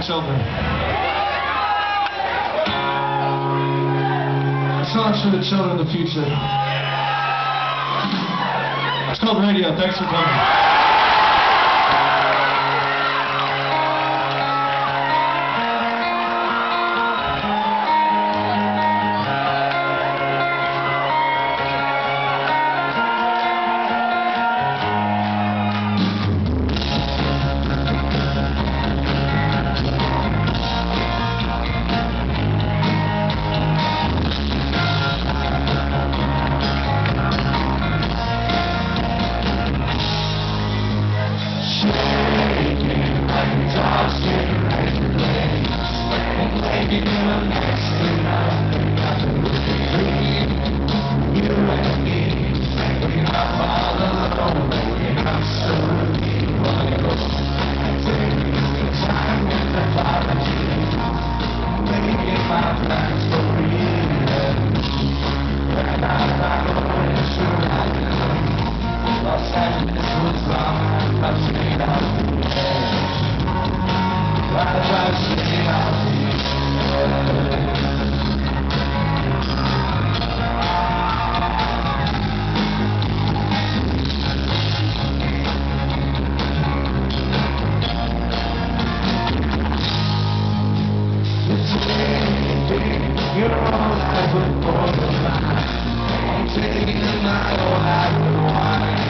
the children. Songs for the children of the future. It's called Radio. Thanks for coming. Taking a night all I would